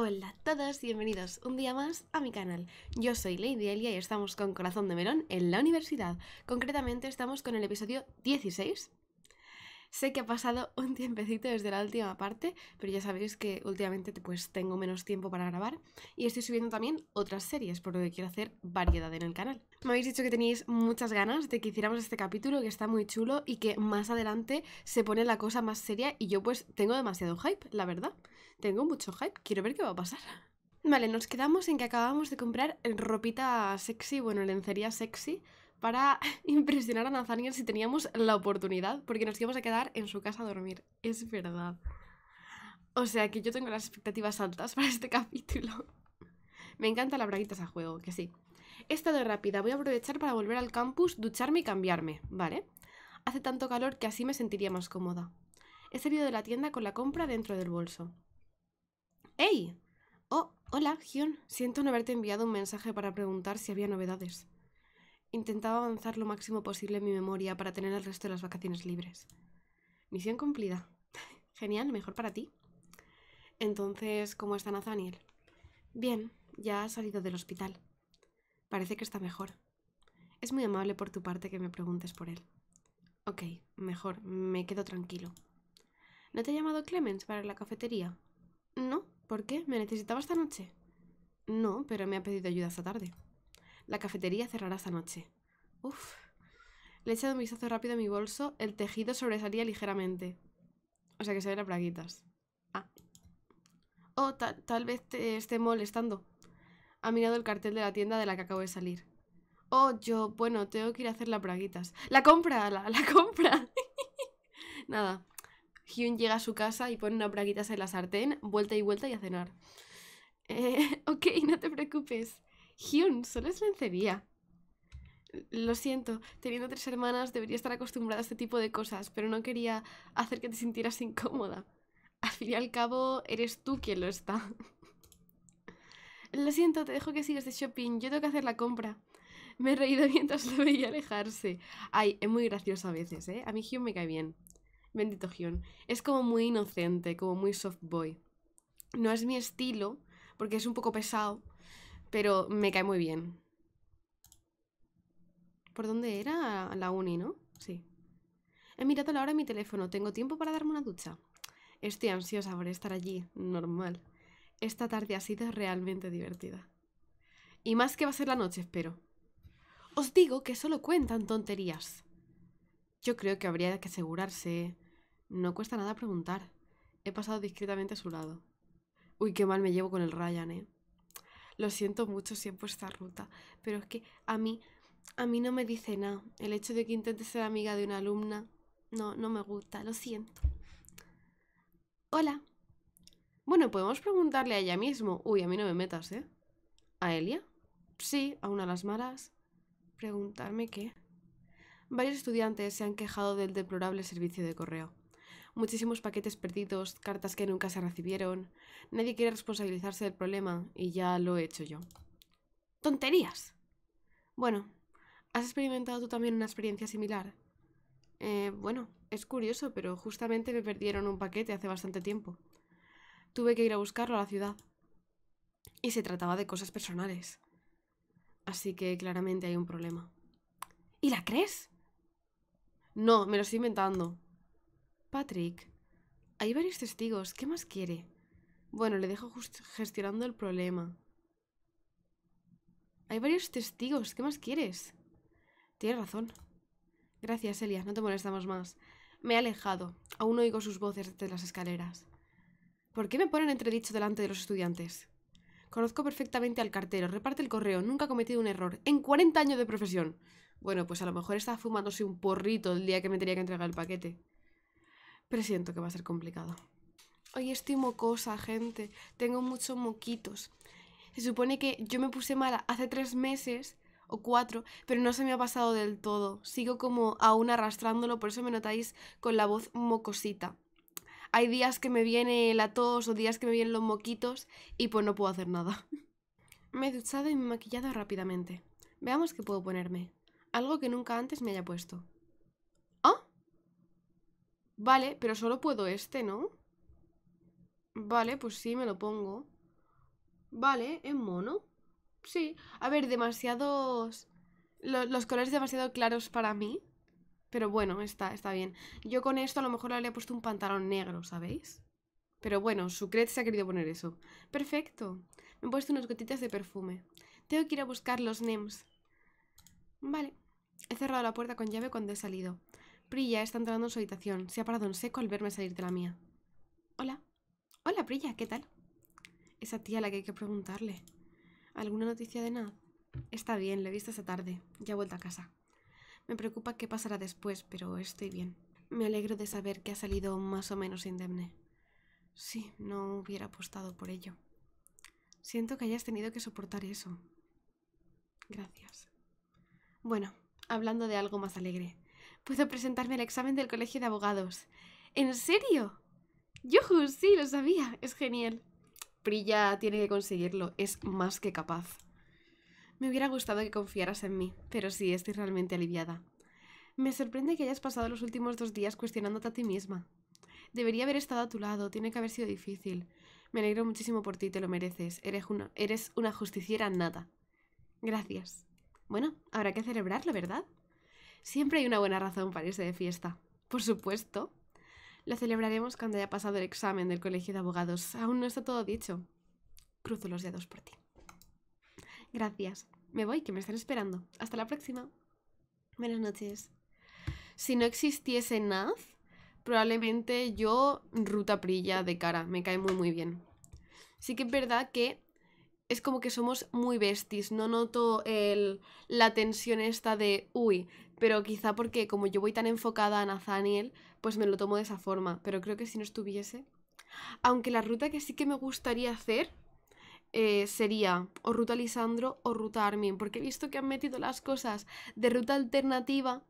Hola a todos bienvenidos un día más a mi canal. Yo soy Lady Elia y estamos con Corazón de Melón en la universidad. Concretamente estamos con el episodio 16. Sé que ha pasado un tiempecito desde la última parte, pero ya sabéis que últimamente pues tengo menos tiempo para grabar y estoy subiendo también otras series, por lo que quiero hacer variedad en el canal. Me habéis dicho que tenéis muchas ganas de que hiciéramos este capítulo, que está muy chulo y que más adelante se pone la cosa más seria y yo pues tengo demasiado hype, la verdad. Tengo mucho hype, quiero ver qué va a pasar. Vale, nos quedamos en que acabamos de comprar ropita sexy, bueno, lencería sexy, para impresionar a Nathaniel si teníamos la oportunidad, porque nos íbamos a quedar en su casa a dormir. Es verdad. O sea que yo tengo las expectativas altas para este capítulo. Me encanta la braguitas a juego, que sí. He estado rápida, voy a aprovechar para volver al campus, ducharme y cambiarme, ¿vale? Hace tanto calor que así me sentiría más cómoda. He salido de la tienda con la compra dentro del bolso. ¡Ey! Oh, hola, Hyun. Siento no haberte enviado un mensaje para preguntar si había novedades. Intentaba avanzar lo máximo posible en mi memoria para tener el resto de las vacaciones libres. Misión cumplida. Genial, mejor para ti. Entonces, ¿cómo está Nathaniel? Bien, ya ha salido del hospital. Parece que está mejor. Es muy amable por tu parte que me preguntes por él. Ok, mejor, me quedo tranquilo. ¿No te ha llamado Clemens para la cafetería? No, ¿por qué? ¿Me necesitaba esta noche? No, pero me ha pedido ayuda esta tarde. La cafetería cerrará esta noche. Uf. Le he echado un vistazo rápido a mi bolso. El tejido sobresalía ligeramente. O sea que se ven las plaquitas. Ah. Oh, tal vez te esté molestando. Ha mirado el cartel de la tienda de la que acabo de salir. Oh, yo, bueno, tengo que ir a hacer las braguitas. ¡La compra! ¡La, la compra! Nada. Hyun llega a su casa y pone unas braguitas en la sartén, vuelta y vuelta y a cenar. Eh, ok, no te preocupes. Hyun, solo es lencería. Lo siento, teniendo tres hermanas debería estar acostumbrada a este tipo de cosas, pero no quería hacer que te sintieras incómoda. Al fin y al cabo, eres tú quien lo está. lo siento, te dejo que sigas de shopping, yo tengo que hacer la compra. Me he reído mientras lo veía alejarse. Ay, es muy gracioso a veces, ¿eh? A mí Hyun me cae bien. Bendito Hyun. Es como muy inocente, como muy soft boy. No es mi estilo, porque es un poco pesado, pero me cae muy bien. ¿Por dónde era? La uni, ¿no? Sí. He mirado la hora en mi teléfono. ¿Tengo tiempo para darme una ducha? Estoy ansiosa por estar allí. Normal. Esta tarde ha sido realmente divertida. Y más que va a ser la noche, espero. Os digo que solo cuentan tonterías. Yo creo que habría que asegurarse. No cuesta nada preguntar. He pasado discretamente a su lado. Uy, qué mal me llevo con el Ryan, eh. Lo siento mucho si he puesto esta ruta, pero es que a mí, a mí no me dice nada. El hecho de que intente ser amiga de una alumna, no, no me gusta, lo siento. Hola. Bueno, podemos preguntarle a ella mismo. Uy, a mí no me metas, ¿eh? ¿A Elia? Sí, a una de las malas. ¿Preguntarme qué? Varios estudiantes se han quejado del deplorable servicio de correo. Muchísimos paquetes perdidos, cartas que nunca se recibieron. Nadie quiere responsabilizarse del problema y ya lo he hecho yo. ¡Tonterías! Bueno, ¿has experimentado tú también una experiencia similar? Eh, bueno, es curioso, pero justamente me perdieron un paquete hace bastante tiempo. Tuve que ir a buscarlo a la ciudad. Y se trataba de cosas personales. Así que claramente hay un problema. ¿Y la crees? No, me lo estoy inventando. Patrick, hay varios testigos. ¿Qué más quiere? Bueno, le dejo gestionando el problema. Hay varios testigos. ¿Qué más quieres? Tienes razón. Gracias, Elia. No te molestamos más. Me he alejado. Aún oigo sus voces desde las escaleras. ¿Por qué me ponen entredicho delante de los estudiantes? Conozco perfectamente al cartero, reparte el correo, nunca ha cometido un error. En 40 años de profesión. Bueno, pues a lo mejor estaba fumándose un porrito el día que me tenía que entregar el paquete. Presiento que va a ser complicado. Hoy estoy mocosa, gente. Tengo muchos moquitos. Se supone que yo me puse mala hace tres meses o cuatro, pero no se me ha pasado del todo. Sigo como aún arrastrándolo, por eso me notáis con la voz mocosita. Hay días que me viene la tos o días que me vienen los moquitos y pues no puedo hacer nada. me he duchado y me he maquillado rápidamente. Veamos qué puedo ponerme. Algo que nunca antes me haya puesto. Vale, pero solo puedo este, ¿no? Vale, pues sí, me lo pongo. Vale, en mono. Sí. A ver, demasiados... los colores demasiado claros para mí. Pero bueno, está, está bien. Yo con esto a lo mejor le habría puesto un pantalón negro, ¿sabéis? Pero bueno, Sucret se ha querido poner eso. Perfecto. Me he puesto unas gotitas de perfume. Tengo que ir a buscar los NEMS. Vale. He cerrado la puerta con llave cuando he salido. Prilla está entrando en su habitación. Se ha parado en seco al verme salir de la mía. Hola. Hola, Prilla, ¿qué tal? Esa tía a la que hay que preguntarle. ¿Alguna noticia de nada? Está bien, le he visto esa tarde. Ya he vuelto a casa. Me preocupa qué pasará después, pero estoy bien. Me alegro de saber que ha salido más o menos indemne. Sí, no hubiera apostado por ello. Siento que hayas tenido que soportar eso. Gracias. Bueno, hablando de algo más alegre, puedo presentarme al examen del colegio de abogados. ¿En serio? ¡Yujú! Sí, lo sabía. Es genial. Prilla tiene que conseguirlo. Es más que capaz. Me hubiera gustado que confiaras en mí, pero sí, estoy realmente aliviada. Me sorprende que hayas pasado los últimos dos días cuestionándote a ti misma. Debería haber estado a tu lado, tiene que haber sido difícil. Me alegro muchísimo por ti, te lo mereces. Eres una, eres una justiciera nata. Gracias. Bueno, habrá que celebrarlo, ¿verdad? Siempre hay una buena razón para irse de fiesta. Por supuesto. Lo celebraremos cuando haya pasado el examen del colegio de abogados. Aún no está todo dicho. Cruzo los dedos por ti. Gracias. Me voy, que me están esperando. Hasta la próxima. Buenas noches. Si no existiese Naz, probablemente yo ruta prilla de cara. Me cae muy muy bien. Sí que es verdad que es como que somos muy besties. No noto el, la tensión esta de uy. Pero quizá porque como yo voy tan enfocada a Nathaniel, pues me lo tomo de esa forma. Pero creo que si no estuviese... Aunque la ruta que sí que me gustaría hacer eh, sería o ruta Lisandro o ruta Armin, porque he visto que han metido las cosas de ruta alternativa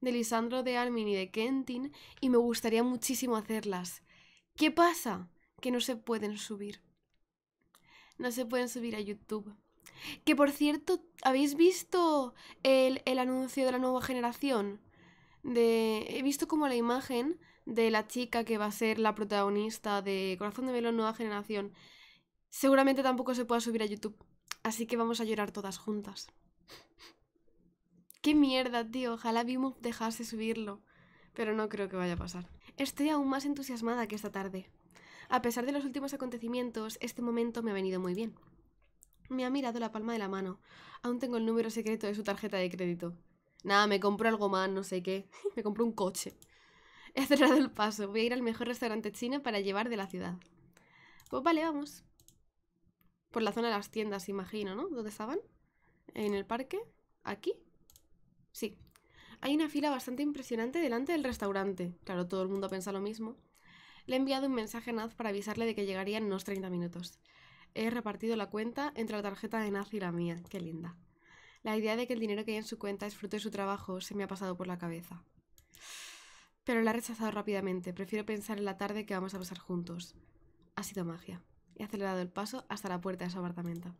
de Lisandro, de Armin y de Kentin y me gustaría muchísimo hacerlas. ¿Qué pasa? Que no se pueden subir. No se pueden subir a YouTube. Que por cierto, ¿habéis visto el, el anuncio de la nueva generación? De... He visto como la imagen de la chica que va a ser la protagonista de Corazón de Melón Nueva Generación Seguramente tampoco se pueda subir a YouTube. Así que vamos a llorar todas juntas. Qué mierda, tío. Ojalá Vimov dejase subirlo. Pero no creo que vaya a pasar. Estoy aún más entusiasmada que esta tarde. A pesar de los últimos acontecimientos, este momento me ha venido muy bien. Me ha mirado la palma de la mano. Aún tengo el número secreto de su tarjeta de crédito. Nada, me compro algo más, no sé qué. me compro un coche. He cerrado el paso. Voy a ir al mejor restaurante chino para llevar de la ciudad. Pues vale, vamos. Por la zona de las tiendas, imagino, ¿no? ¿Dónde estaban? ¿En el parque? ¿Aquí? Sí. Hay una fila bastante impresionante delante del restaurante. Claro, todo el mundo piensa lo mismo. Le he enviado un mensaje a Naz para avisarle de que llegaría en unos 30 minutos. He repartido la cuenta entre la tarjeta de Naz y la mía. Qué linda. La idea de que el dinero que hay en su cuenta es fruto de su trabajo se me ha pasado por la cabeza. Pero la he rechazado rápidamente. Prefiero pensar en la tarde que vamos a pasar juntos. Ha sido magia. He acelerado el paso hasta la puerta de su apartamento.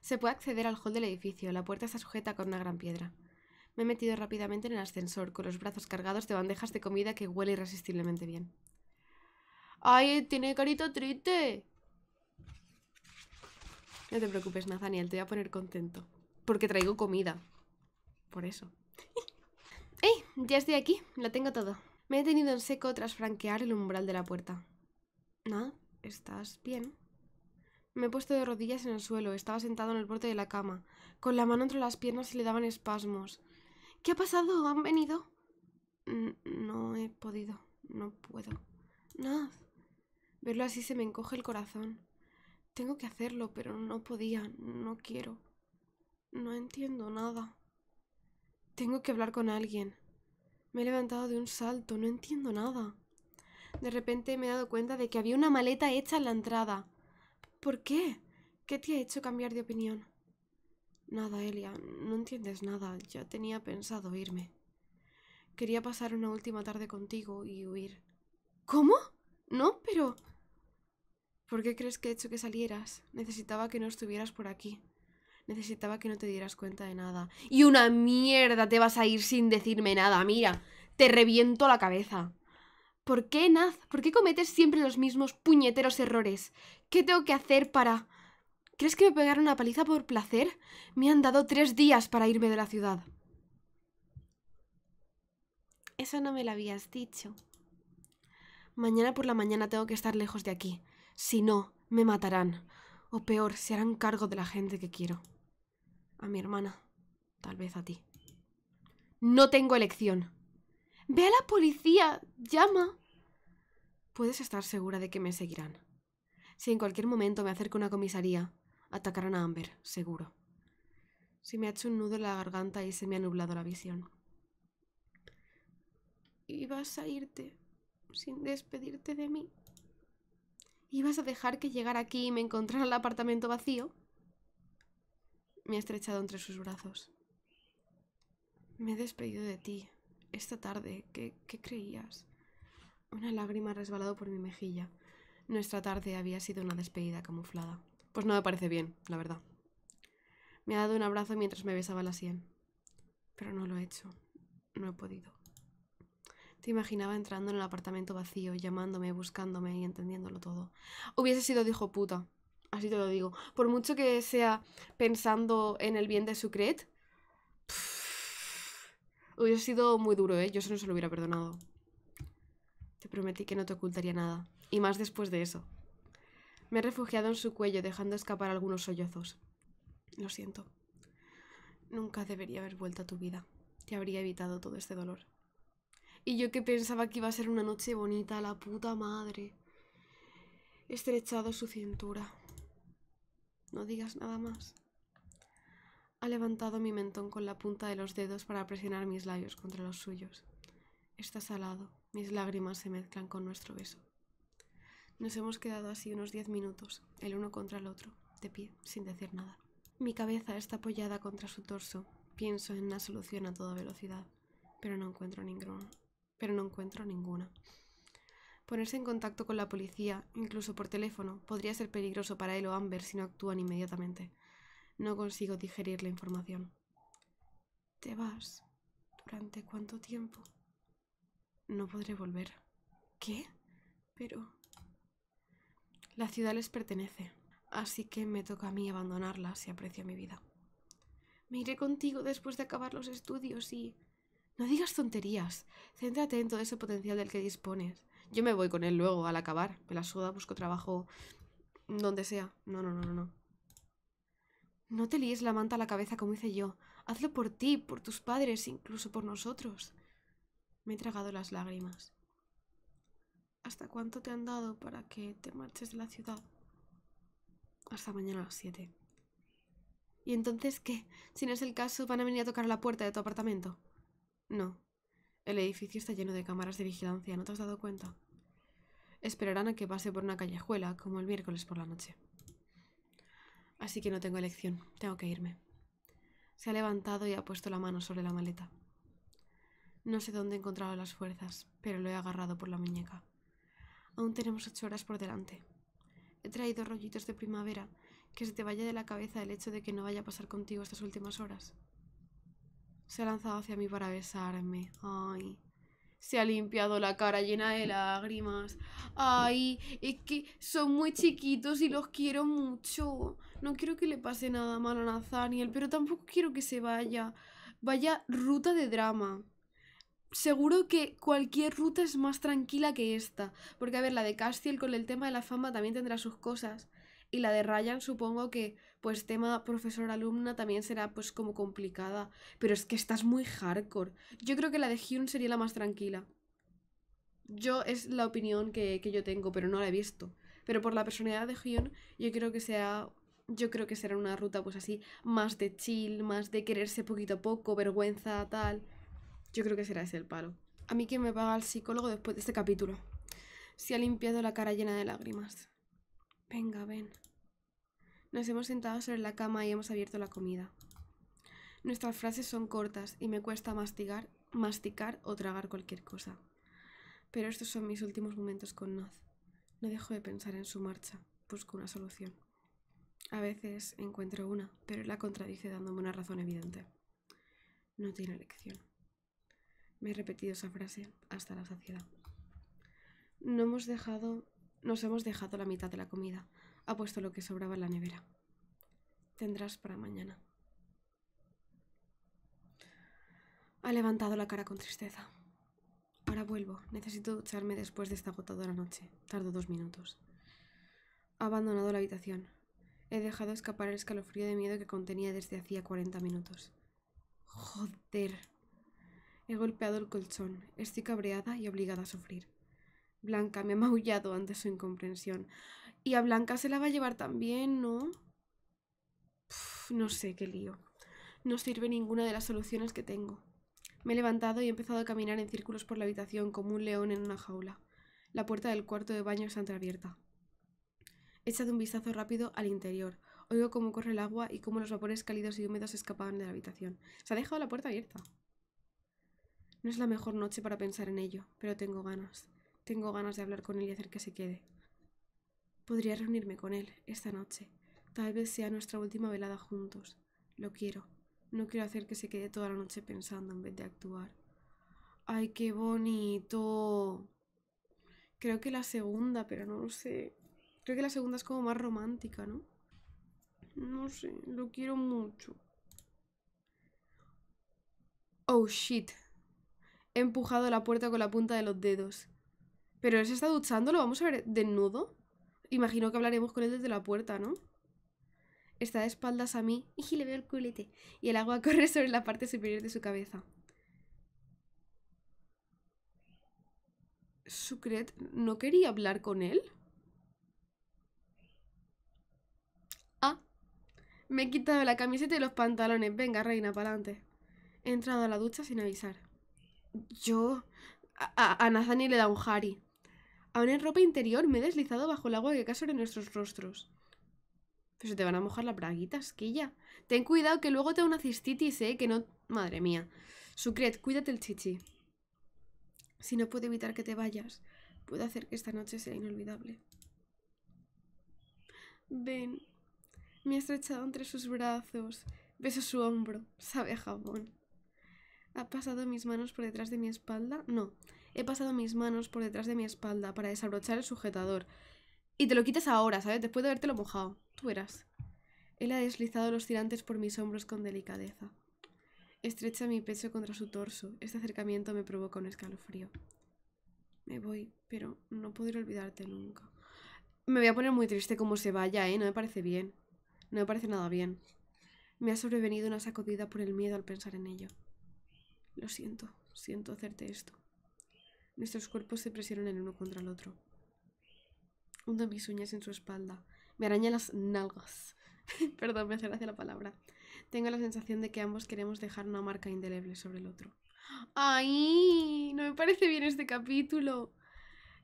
Se puede acceder al hall del edificio. La puerta está sujeta con una gran piedra. Me he metido rápidamente en el ascensor, con los brazos cargados de bandejas de comida que huele irresistiblemente bien. ¡Ay, tiene carita triste! No te preocupes, Nathaniel, te voy a poner contento. Porque traigo comida. Por eso. ¡Ey! Ya estoy aquí, lo tengo todo. Me he tenido en seco tras franquear el umbral de la puerta. Nada, ¿Estás bien? Me he puesto de rodillas en el suelo. Estaba sentado en el borde de la cama, con la mano entre las piernas y le daban espasmos. ¿Qué ha pasado? ¿Han venido? no he podido. No puedo. Nada. Verlo así se me encoge el corazón. Tengo que hacerlo, pero no podía. No quiero. No entiendo nada. Tengo que hablar con alguien. Me he levantado de un salto. No entiendo nada. De repente me he dado cuenta de que había una maleta hecha en la entrada. ¿Por qué? ¿Qué te ha hecho cambiar de opinión? Nada, Elia, no entiendes nada. Ya tenía pensado irme. Quería pasar una última tarde contigo y huir. ¿Cómo? No, pero... ¿Por qué crees que he hecho que salieras? Necesitaba que no estuvieras por aquí. Necesitaba que no te dieras cuenta de nada. Y una mierda te vas a ir sin decirme nada. Mira, te reviento la cabeza. ¿Por qué, Naz? ¿Por qué cometes siempre los mismos puñeteros errores? ¿Qué tengo que hacer para... ¿Crees que me pegaron una paliza por placer? Me han dado tres días para irme de la ciudad. Eso no me lo habías dicho. Mañana por la mañana tengo que estar lejos de aquí. Si no, me matarán. O peor, se harán cargo de la gente que quiero. A mi hermana. Tal vez a ti. No tengo elección. Ve a la policía. Llama. Puedes estar segura de que me seguirán. Si en cualquier momento me acerco a una comisaría, atacarán a Amber, seguro. Se me ha hecho un nudo en la garganta y se me ha nublado la visión. ¿Ibas a irte sin despedirte de mí? ¿Ibas a dejar que llegara aquí y me encontrara el apartamento vacío? Me ha estrechado entre sus brazos. Me he despedido de ti esta tarde. ¿Qué, qué creías? Una lágrima ha resbalado por mi mejilla. Nuestra tarde había sido una despedida camuflada. Pues no me parece bien, la verdad. Me ha dado un abrazo mientras me besaba la sien. Pero no lo he hecho. No he podido. Te imaginaba entrando en el apartamento vacío, llamándome, buscándome y entendiéndolo todo. Hubiese sido de hijo puta. Así te lo digo. Por mucho que sea pensando en el bien de Sucret, hubiese sido muy duro, ¿eh? Yo eso no se lo hubiera perdonado. Te prometí que no te ocultaría nada. Y más después de eso. Me he refugiado en su cuello, dejando escapar algunos sollozos. Lo siento. Nunca debería haber vuelto a tu vida. Te habría evitado todo este dolor. Y yo que pensaba que iba a ser una noche bonita, la puta madre. Estrechado su cintura. No digas nada más. Ha levantado mi mentón con la punta de los dedos para presionar mis labios contra los suyos. Está salado. Mis lágrimas se mezclan con nuestro beso. Nos hemos quedado así unos diez minutos, el uno contra el otro, de pie, sin decir nada. Mi cabeza está apoyada contra su torso. Pienso en una solución a toda velocidad, pero no encuentro ninguna pero no encuentro ninguna. Ponerse en contacto con la policía, incluso por teléfono, podría ser peligroso para él o Amber si no actúan inmediatamente. No consigo digerir la información. ¿Te vas? ¿Durante cuánto tiempo? No podré volver. ¿Qué? Pero... La ciudad les pertenece, así que me toca a mí abandonarla si aprecio mi vida. Me iré contigo después de acabar los estudios y... No digas tonterías. Céntrate en todo ese potencial del que dispones. Yo me voy con él luego, al acabar. Me la suda, busco trabajo donde sea. No, no, no, no, no. No te líes la manta a la cabeza como hice yo. Hazlo por ti, por tus padres, incluso por nosotros. Me he tragado las lágrimas. ¿Hasta cuánto te han dado para que te marches de la ciudad? Hasta mañana a las siete. ¿Y entonces qué? Si no es el caso, van a venir a tocar la puerta de tu apartamento. No. El edificio está lleno de cámaras de vigilancia, ¿no te has dado cuenta? Esperarán a que pase por una callejuela, como el miércoles por la noche. Así que no tengo elección, tengo que irme. Se ha levantado y ha puesto la mano sobre la maleta. No sé dónde he encontrado las fuerzas, pero lo he agarrado por la muñeca. Aún tenemos ocho horas por delante. He traído rollitos de primavera, que se te vaya de la cabeza el hecho de que no vaya a pasar contigo estas últimas horas. Se ha lanzado hacia mí para besarme. Ay. Se ha limpiado la cara llena de lágrimas. Ay, es que son muy chiquitos y los quiero mucho. No quiero que le pase nada malo a Nathaniel, pero tampoco quiero que se vaya. Vaya ruta de drama. Seguro que cualquier ruta es más tranquila que esta. Porque, a ver, la de Castiel con el tema de la fama también tendrá sus cosas. Y la de Ryan supongo que pues tema profesor-alumna también será pues como complicada. Pero es que estás muy hardcore. Yo creo que la de Hyun sería la más tranquila. Yo es la opinión que, yo tengo, pero no la he visto. Pero por la personalidad de Hyun, yo creo que sea. Yo creo que será una ruta pues así, más de chill, más de quererse poquito a poco, vergüenza, tal. Yo creo que será ese el palo. A mí que me paga el psicólogo después de este capítulo. Se ha limpiado la cara llena de lágrimas. Venga, ven. Nos hemos sentado sobre la cama y hemos abierto la comida. Nuestras frases son cortas y me cuesta mastigar, masticar o tragar cualquier cosa. Pero estos son mis últimos momentos con Noz. No dejo de pensar en su marcha. Busco una solución. A veces encuentro una, pero la contradice dándome una razón evidente. No tiene elección. Me he repetido esa frase hasta la saciedad. No hemos dejado. Nos hemos dejado la mitad de la comida ha puesto lo que sobraba en la nevera. tendrás para mañana. Ha levantado la cara con tristeza. Ahora vuelvo. Necesito ducharme después de esta agotadora noche. Tardo dos minutos. Ha abandonado la habitación. He dejado escapar el escalofrío de miedo que contenía desde hacía 40 minutos. Joder. He golpeado el colchón. Estoy cabreada y obligada a sufrir. Blanca me ha maullado ante su incomprensión. Y a Blanca se la va a llevar también, ¿no? no sé qué lío. No sirve ninguna de las soluciones que tengo. Me he levantado y he empezado a caminar en círculos por la habitación como un león en una jaula. La puerta del cuarto de baño está entreabierta. He echado un vistazo rápido al interior. Oigo cómo corre el agua y cómo los vapores cálidos y húmedos escapaban de la habitación. Se ha dejado la puerta abierta. No es la mejor noche para pensar en ello, pero tengo ganas. Tengo ganas de hablar con él y hacer que se quede. Podría reunirme con él esta noche. Tal vez sea nuestra última velada juntos. Lo quiero. No quiero hacer que se quede toda la noche pensando en vez de actuar. ¡Ay, qué bonito! Creo que la segunda, pero no lo sé. Creo que la segunda es como más romántica, ¿no? No sé, lo quiero mucho. Oh, shit. He empujado la puerta con la punta de los dedos. ¿Pero él se está duchando? ¿Lo vamos a ver desnudo? Imagino que hablaremos con él desde la puerta, ¿no? Está de espaldas a mí y le veo el culete. Y el agua corre sobre la parte superior de su cabeza. ¿Sucret no quería hablar con él? Ah, me he quitado la camiseta y los pantalones. Venga, reina, para adelante. He entrado a la ducha sin avisar. Yo... A, a le da un Harry. Aún en ropa interior me he deslizado bajo el agua que cae sobre nuestros rostros. Pero se te van a mojar las braguitas, quilla. Ten cuidado que luego te da una cistitis, eh, que no... Madre mía. Sucret, cuídate el chichi. Si no puedo evitar que te vayas, puedo hacer que esta noche sea inolvidable. Ven. Me ha estrechado entre sus brazos. Beso su hombro. Sabe a jabón. ¿Ha pasado mis manos por detrás de mi espalda? No. He pasado mis manos por detrás de mi espalda para desabrochar el sujetador. Y te lo quitas ahora, ¿sabes? Después de habértelo mojado. Tú verás. Él ha deslizado los tirantes por mis hombros con delicadeza. Estrecha mi pecho contra su torso. Este acercamiento me provoca un escalofrío. Me voy, pero no podré olvidarte nunca. Me voy a poner muy triste como se vaya, ¿eh? No me parece bien. No me parece nada bien. Me ha sobrevenido una sacudida por el miedo al pensar en ello. Lo siento, siento hacerte esto. Nuestros cuerpos se presionan el uno contra el otro. Hundo mis uñas en su espalda. Me araña las nalgas. Perdón, me hace gracia la palabra. Tengo la sensación de que ambos queremos dejar una marca indeleble sobre el otro. ¡Ay! No me parece bien este capítulo.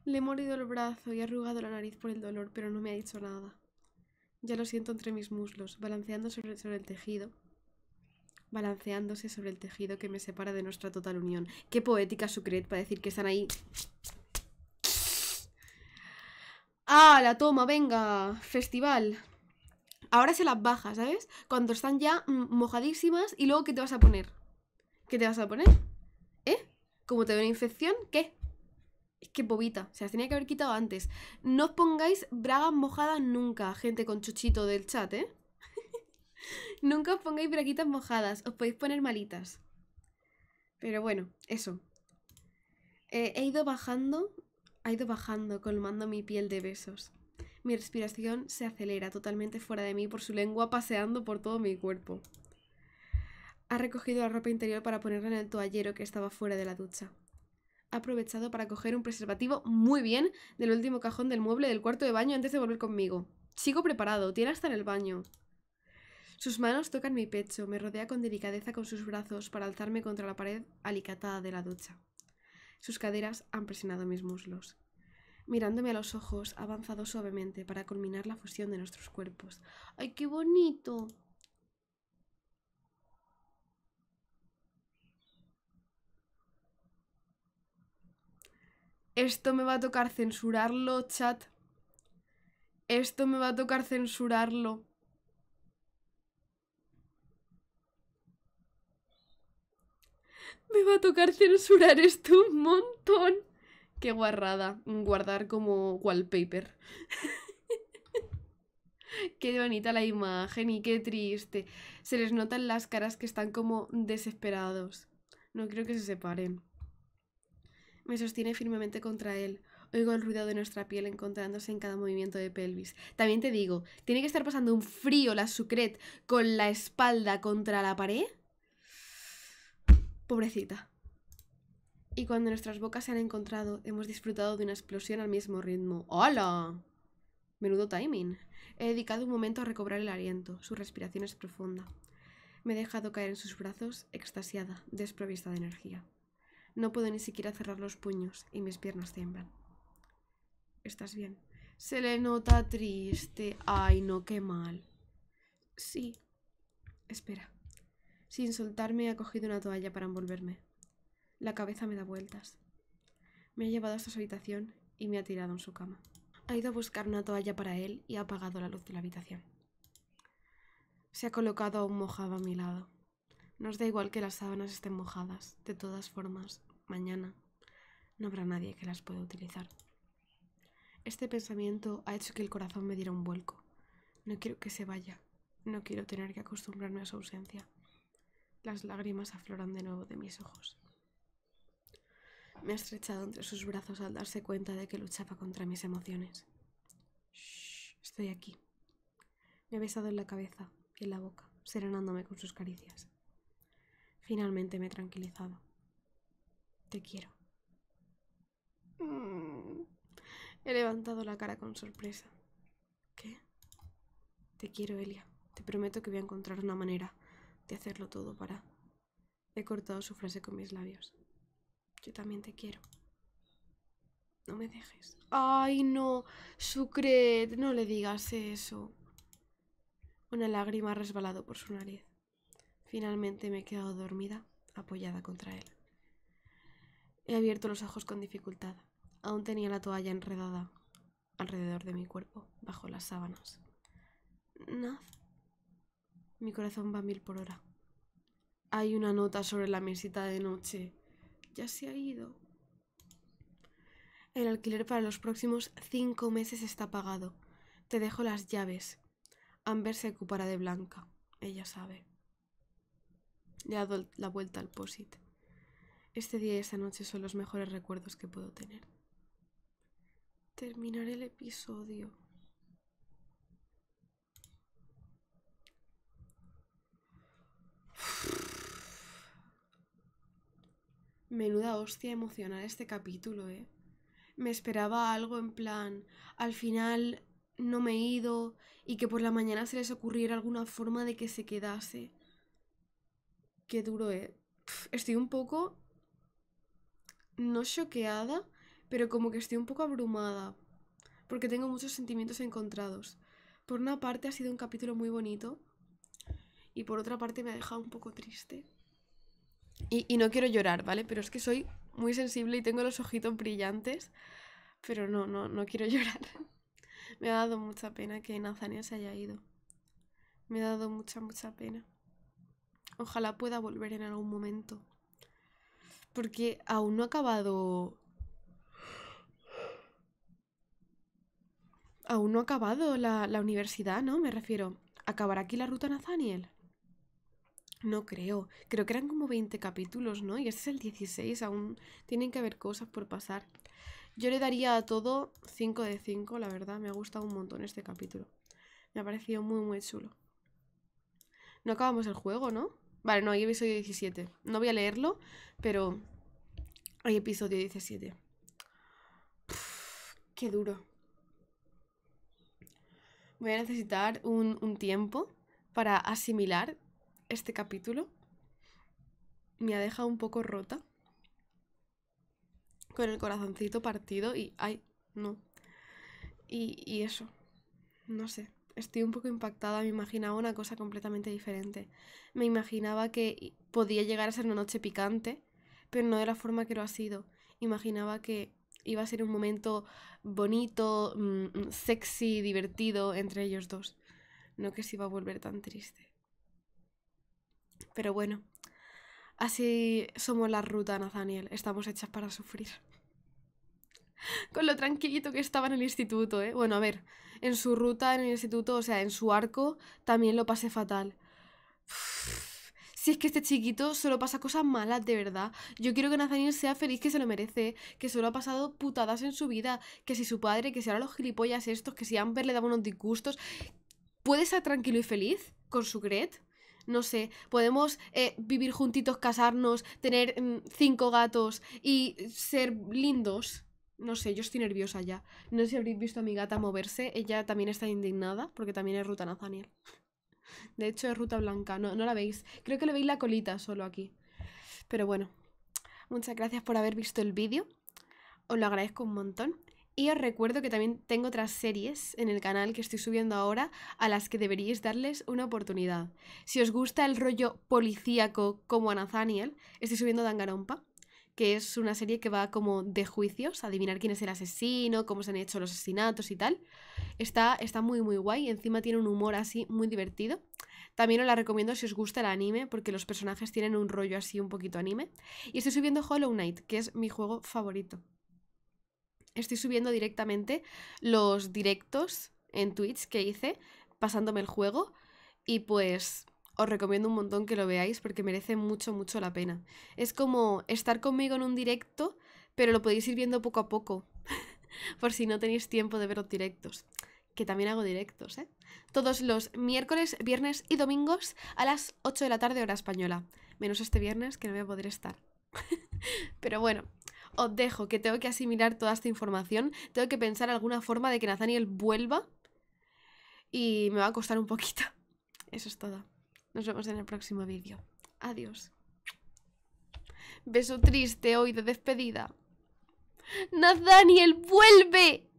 Le he mordido el brazo y arrugado la nariz por el dolor, pero no me ha dicho nada. Ya lo siento entre mis muslos, balanceando sobre, el tejido. Balanceándose sobre el tejido que me separa de nuestra total unión. Qué poética Sucret para decir que están ahí. ¡Ah, la toma! Venga, festival. Ahora se las baja, ¿sabes? Cuando están ya mm, mojadísimas y luego ¿qué te vas a poner? ¿Qué te vas a poner? ¿Eh? ¿Cómo te ve una infección? ¿Qué? Es que bobita, se las tenía que haber quitado antes. No os pongáis bragas mojadas nunca, gente con chuchito del chat, ¿eh? Nunca os pongáis braguitas mojadas, os podéis poner malitas. Pero bueno, eso. Eh, he ido bajando, ha ido bajando, colmando mi piel de besos. Mi respiración se acelera totalmente fuera de mí por su lengua paseando por todo mi cuerpo. Ha recogido la ropa interior para ponerla en el toallero que estaba fuera de la ducha. Ha aprovechado para coger un preservativo muy bien del último cajón del mueble del cuarto de baño antes de volver conmigo. Sigo preparado, tiene hasta en el baño. Sus manos tocan mi pecho, me rodea con delicadeza con sus brazos para alzarme contra la pared alicatada de la ducha. Sus caderas han presionado mis muslos. Mirándome a los ojos, ha avanzado suavemente para culminar la fusión de nuestros cuerpos. ¡Ay, qué bonito! Esto me va a tocar censurarlo, chat. Esto me va a tocar censurarlo. Me va a tocar censurar esto un montón. Qué guarrada. Guardar como wallpaper. Qué bonita la imagen y qué triste. Se les notan las caras que están como desesperados. No creo que se separen. Me sostiene firmemente contra él. Oigo el ruido de nuestra piel encontrándose en cada movimiento de pelvis. También te digo, ¿tiene que estar pasando un frío la Sucret con la espalda contra la pared? Pobrecita. Y cuando nuestras bocas se han encontrado, hemos disfrutado de una explosión al mismo ritmo. ¡Hola! Menudo timing. He dedicado un momento a recobrar el aliento. Su respiración es profunda. Me he dejado caer en sus brazos, extasiada, desprovista de energía. No puedo ni siquiera cerrar los puños y mis piernas tiemblan. ¿Estás bien? Se le nota triste. Ay, no, qué mal. Sí. Espera. Sin soltarme, ha cogido una toalla para envolverme. La cabeza me da vueltas. Me ha llevado hasta su habitación y me ha tirado en su cama. Ha ido a buscar una toalla para él y ha apagado la luz de la habitación. Se ha colocado aún mojado a mi lado. Nos da igual que las sábanas estén mojadas. De todas formas, mañana no habrá nadie que las pueda utilizar. Este pensamiento ha hecho que el corazón me diera un vuelco. No quiero que se vaya. No quiero tener que acostumbrarme a su ausencia. Las lágrimas afloran de nuevo de mis ojos. Me ha estrechado entre sus brazos al darse cuenta de que luchaba contra mis emociones. Shh, estoy aquí. Me ha besado en la cabeza y en la boca, serenándome con sus caricias. Finalmente me he tranquilizado. Te quiero. Mm. He levantado la cara con sorpresa. ¿Qué? Te quiero, Elia. Te prometo que voy a encontrar una manera hacerlo todo para... He cortado su frase con mis labios. Yo también te quiero. No me dejes. Ay, no. Sucret, no le digas eso. Una lágrima ha resbalado por su nariz. Finalmente me he quedado dormida, apoyada contra él. He abierto los ojos con dificultad. Aún tenía la toalla enredada alrededor de mi cuerpo, bajo las sábanas. Naz. Mi corazón va a mil por hora. Hay una nota sobre la mesita de noche. Ya se ha ido. El alquiler para los próximos cinco meses está pagado. Te dejo las llaves. Amber se ocupará de Blanca. Ella sabe. Le ha dado la vuelta al posit. Este día y esta noche son los mejores recuerdos que puedo tener terminar el episodio. Menuda hostia emocional este capítulo, ¿eh? Me esperaba algo en plan, al final no me he ido y que por la mañana se les ocurriera alguna forma de que se quedase. Qué duro, ¿eh? Estoy un poco... no choqueada, pero como que estoy un poco abrumada, porque tengo muchos sentimientos encontrados. Por una parte ha sido un capítulo muy bonito y por otra parte me ha dejado un poco triste. Y, no quiero llorar, ¿vale? Pero es que soy muy sensible y tengo los ojitos brillantes, pero no, no, no quiero llorar. me ha dado mucha pena que Nathaniel se haya ido. Me ha dado mucha, mucha pena. Ojalá pueda volver en algún momento. Porque aún no ha acabado aún no ha acabado la, universidad, ¿no? Me refiero, ¿acabará aquí la ruta Nathaniel? No creo. Creo que eran como 20 capítulos, ¿no? Y este es el 16, aún tienen que haber cosas por pasar. Yo le daría a todo 5 de 5, la verdad. Me ha gustado un montón este capítulo. Me ha parecido muy, muy chulo. No acabamos el juego, ¿no? Vale, no, hay episodio 17. No voy a leerlo, pero hay episodio 17. qué duro. Voy a necesitar un, tiempo para asimilar este capítulo. Me ha dejado un poco rota. Con el corazoncito partido y... ¡Ay! No. Y, y eso. No sé. Estoy un poco impactada. Me imaginaba una cosa completamente diferente. Me imaginaba que podía llegar a ser una noche picante, pero no de la forma que lo ha sido. Imaginaba que iba a ser un momento bonito, mm, mm, sexy, divertido entre ellos dos. No que se iba a volver tan triste. Pero bueno, así somos la ruta, Nathaniel. Estamos hechas para sufrir. Con lo tranquilito que estaba en el instituto, ¿eh? Bueno, a ver, en su ruta en el instituto, o sea, en su arco, también lo pasé fatal. Si es que este chiquito solo pasa cosas malas, de verdad. Yo quiero que Nathaniel sea feliz, que se lo merece. Que solo ha pasado putadas en su vida. Que si su padre, que si ahora los gilipollas estos, que si Amber le daba unos disgustos. ¿Puede ser tranquilo y feliz con su Gret? No sé, podemos eh, vivir juntitos, casarnos, tener mm, cinco gatos y ser lindos. No sé, yo estoy nerviosa ya. No sé si habréis visto a mi gata moverse. Ella también está indignada porque también es ruta Nathaniel. De hecho, es ruta blanca. No, no la veis. Creo que le veis la colita solo aquí. Pero bueno, muchas gracias por haber visto el vídeo. Os lo agradezco un montón. Y os recuerdo que también tengo otras series en el canal que estoy subiendo ahora a las que deberíais darles una oportunidad. Si os gusta el rollo policíaco como a Nathaniel, estoy subiendo Dangarompa, que es una serie que va como de juicios, adivinar quién es el asesino, cómo se han hecho los asesinatos y tal. Está, está muy muy guay encima tiene un humor así muy divertido. También os la recomiendo si os gusta el anime, porque los personajes tienen un rollo así un poquito anime. Y estoy subiendo Hollow Knight, que es mi juego favorito. Estoy subiendo directamente los directos en Twitch que hice, pasándome el juego. Y pues os recomiendo un montón que lo veáis porque merece mucho, mucho la pena. Es como estar conmigo en un directo, pero lo podéis ir viendo poco a poco. por si no tenéis tiempo de ver los directos. Que también hago directos, ¿eh? Todos los miércoles, viernes y domingos a las 8 de la tarde hora española. Menos este viernes que no voy a poder estar. Pero bueno, os dejo que tengo que asimilar toda esta información. Tengo que pensar alguna forma de que Nathaniel vuelva. Y me va a costar un poquito. Eso es todo. Nos vemos en el próximo vídeo. Adiós. Beso triste hoy de despedida. Nathaniel, vuelve.